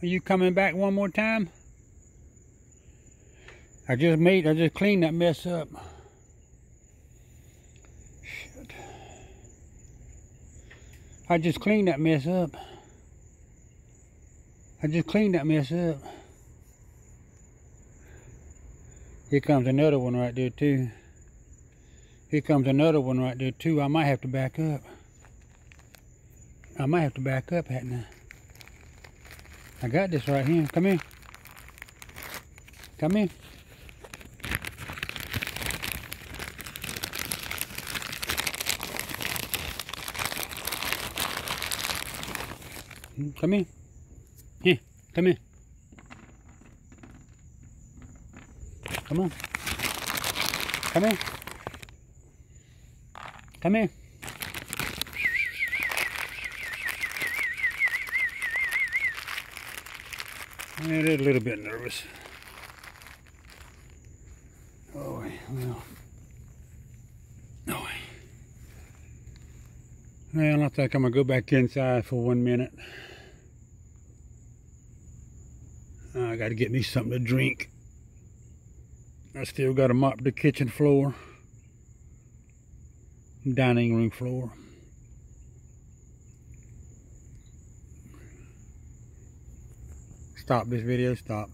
Are you coming back one more time? I just made, I just cleaned that mess up. Shit. I just cleaned that mess up. I just cleaned that mess up. Here comes another one right there too. Here comes another one right there too. I might have to back up. I might have to back up, hadn't? I got this right here. Come here. Come here. Hmm, come here. Here, come here. Come on. Come here. Come here. Yeah, they're a little bit nervous. Oh, well. Oh. Well, I think I'm gonna go back inside for one minute. I gotta get me something to drink. I still gotta mop the kitchen floor, dining room floor. Stop this video, stop.